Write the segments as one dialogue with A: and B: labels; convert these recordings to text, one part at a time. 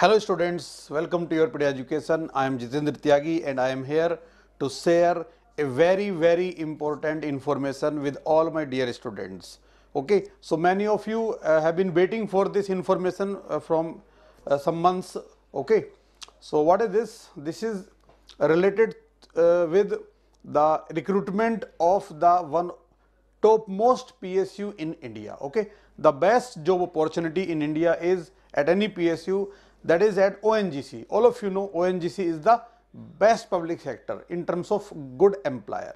A: Hello students, welcome to YourPedia Education. I am Jitendra Tyagi and I am here to share a very very important information with all my dear students. Okay, so many of you uh, have been waiting for this information uh, from uh, some months. Okay, so what is this? This is related uh, with the recruitment of the one topmost PSU in India. Okay, the best job opportunity in India is at any PSU that is at ONGC. All of you know ONGC is the best public sector in terms of good employer.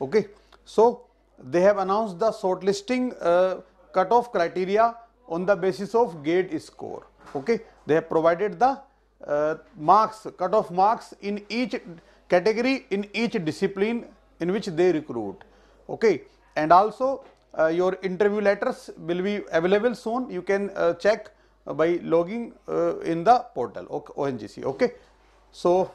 A: Okay, so they have announced the shortlisting uh, cutoff criteria on the basis of gate score. Okay, they have provided the uh, marks, cutoff marks in each category in each discipline in which they recruit. Okay, and also uh, your interview letters will be available soon. You can uh, check by logging uh, in the portal okay, ONGC. Okay, so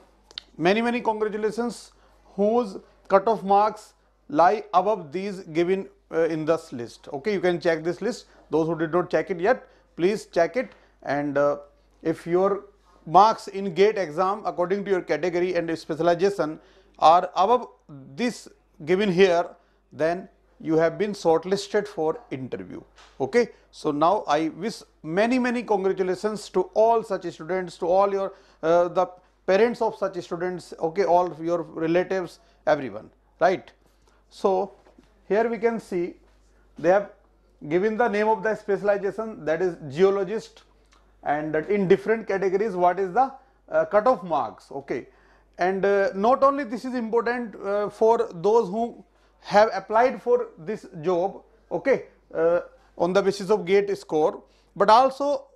A: many many congratulations whose cutoff marks lie above these given uh, in this list. Okay, you can check this list. Those who did not check it yet, please check it. And uh, if your marks in GATE exam according to your category and specialization are above this given here, then you have been shortlisted for interview. Okay. So now I wish many many congratulations to all such students, to all your uh, the parents of such students, okay, all your relatives, everyone, right. So, here we can see they have given the name of the specialization that is geologist and that in different categories what is the uh, cutoff marks okay and uh, not only this is important uh, for those who have applied for this job okay uh, on the basis of gate score but also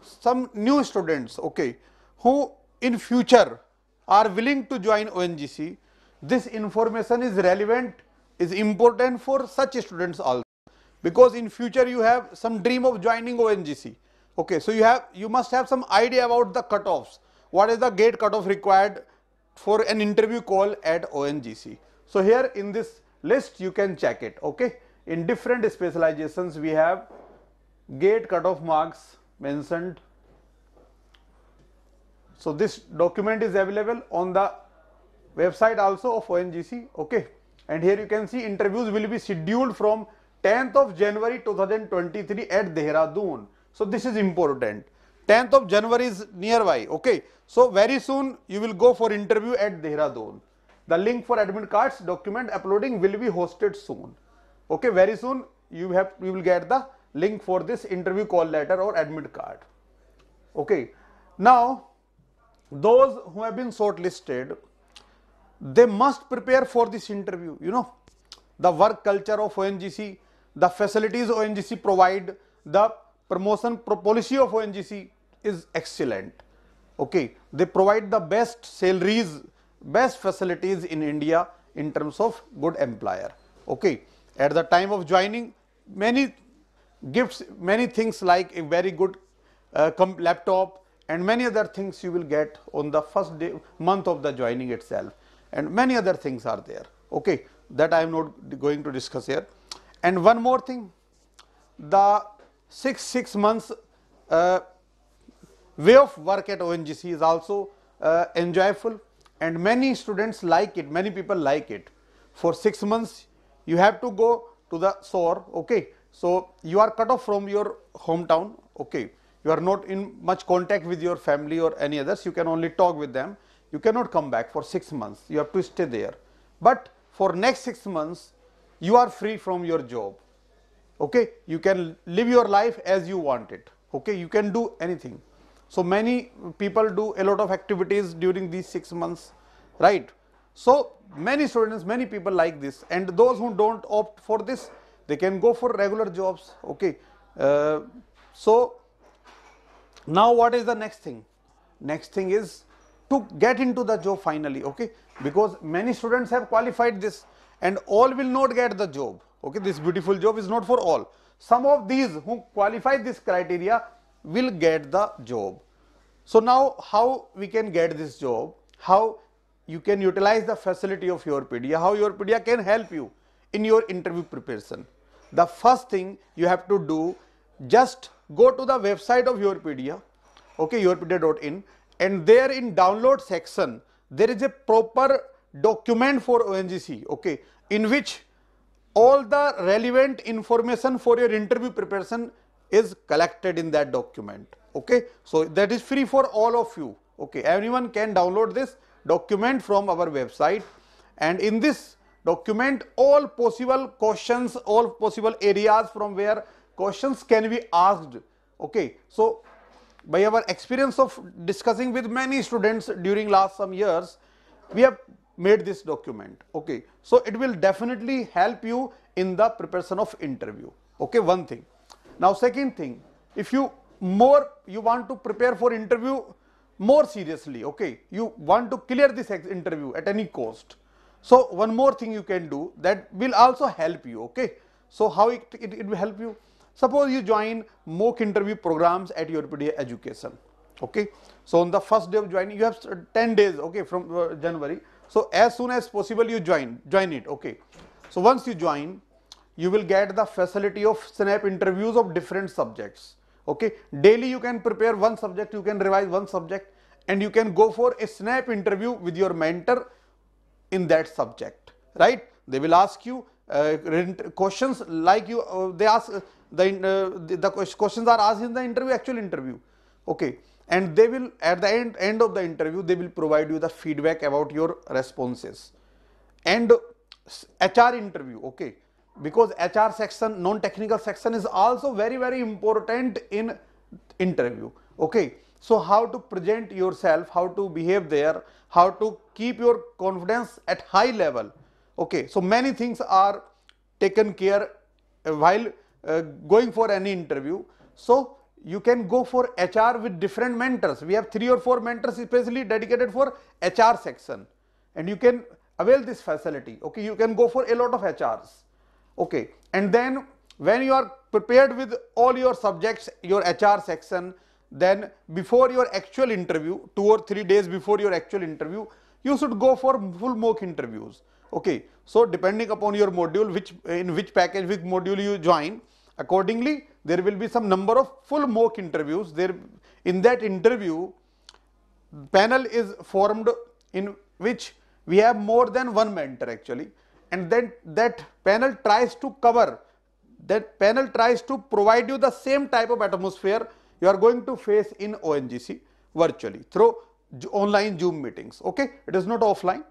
A: some new students okay who in future are willing to join ONGC this information is relevant is important for such students also because in future you have some dream of joining ONGC. Okay, so you have you must have some idea about the cutoffs. What is the gate cutoff required for an interview call at ONGC? So here in this list you can check it. Okay, in different specializations we have gate cutoff marks mentioned. So this document is available on the website also of ONGC. Okay and here you can see interviews will be scheduled from 10th of January 2023 at Dehradun. So this is important. 10th of January is nearby. Okay. So very soon you will go for interview at Dehradun. The link for admit cards document uploading will be hosted soon. Okay. Very soon you have you will get the link for this interview call letter or admit card. Okay. Now those who have been shortlisted they must prepare for this interview you know the work culture of ONGC the facilities ONGC provide the promotion policy of ONGC is excellent okay they provide the best salaries best facilities in India in terms of good employer. Okay. At the time of joining many gifts many things like a very good uh, laptop and many other things you will get on the first day month of the joining itself. And many other things are there. Okay. That I am not going to discuss here. And one more thing. The 6 6 months uh, way of work at ONGC is also uh, enjoyable and many students like it many people like it for 6 months you have to go to the shore okay so you are cut off from your hometown okay you are not in much contact with your family or any others you can only talk with them you cannot come back for 6 months, you have to stay there. But for next 6 months, you are free from your job. Okay, you can live your life as you want it. Okay, you can do anything. So many people do a lot of activities during these 6 months, right? So many students, many people like this, and those who don't opt for this, they can go for regular jobs. Okay, uh, so now what is the next thing? Next thing is to get into the job finally. Okay. Because many students have qualified this and all will not get the job. Okay. This beautiful job is not for all. Some of these who qualify this criteria will get the job. So now how we can get this job? How you can utilize the facility of YourPedia how YourPedia can help you in your interview preparation. The first thing you have to do just go to the website of YourPedia okay yourpedia.in and there in download section there is a proper document for ONGC okay in which all the relevant information for your interview preparation is collected in that document okay. So that is free for all of you okay. Anyone can download this document from our website. And in this document all possible questions all possible areas from where questions can be asked. Okay. So by our experience of discussing with many students during last some years we have made this document. Okay. So it will definitely help you in the preparation of interview. Okay. One thing. Now second thing. If you more you want to prepare for interview more seriously okay? You want to clear this interview at any cost. So one more thing you can do that will also help you okay? So how it, it, it will help you? Suppose you join mock interview programs at your education okay? So on the first day of joining you have 10 days okay from uh, january. So as soon as possible you join join it okay? So once you join you will get the facility of snap interviews of different subjects okay? Daily you can prepare one subject you can revise one subject and you can go for a snap interview with your mentor in that subject right? They will ask you uh, questions like you uh, they ask uh, the, the, the questions are asked in the interview actual interview okay? And they will at the end end of the interview they will provide you the feedback about your responses. And hr interview okay because hr section non technical section is also very very important in interview. Okay. So how to present yourself how to behave there how to keep your confidence at high level. Okay. So many things are taken care while uh, going for any interview. So you can go for HR with different mentors. We have three or four mentors especially dedicated for HR section. And you can avail this facility. Okay, you can go for a lot of HRs. Okay, and then when you are prepared with all your subjects, your HR section, then before your actual interview, two or three days before your actual interview, you should go for full mock interviews. Okay, so depending upon your module, which in which package, which module you join, accordingly there will be some number of full mock interviews. There in that interview panel is formed in which we have more than one mentor actually and then that panel tries to cover that panel tries to provide you the same type of atmosphere you are going to face in ONGC virtually through online zoom meetings. Okay? It is not offline.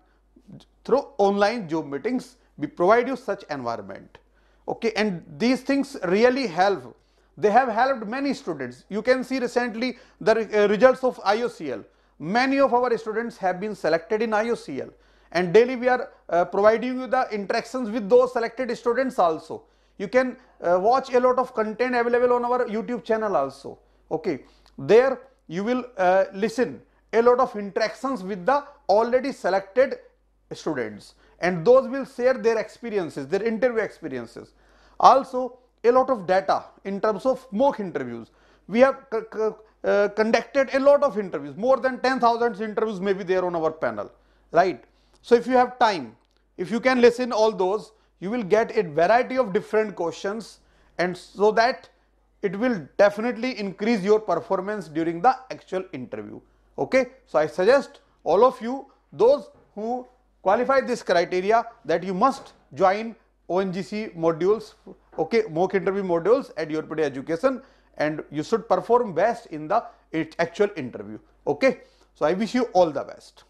A: Through online zoom meetings we provide you such environment. Okay? And these things really help. They have helped many students. You can see recently the uh, results of IOCL. Many of our students have been selected in IOCL and daily we are uh, providing you the interactions with those selected students also. You can uh, watch a lot of content available on our YouTube channel also. Okay, there you will uh, listen a lot of interactions with the already selected students and those will share their experiences, their interview experiences. Also, a lot of data in terms of mock interviews. We have uh, conducted a lot of interviews, more than 10,000 interviews may be there on our panel, right. So, if you have time, if you can listen all those, you will get a variety of different questions and so that it will definitely increase your performance during the actual interview. Okay. So, I suggest all of you, those who qualify this criteria that you must join ONGC modules okay mock interview modules at Yourpedia education and you should perform best in the actual interview okay so i wish you all the best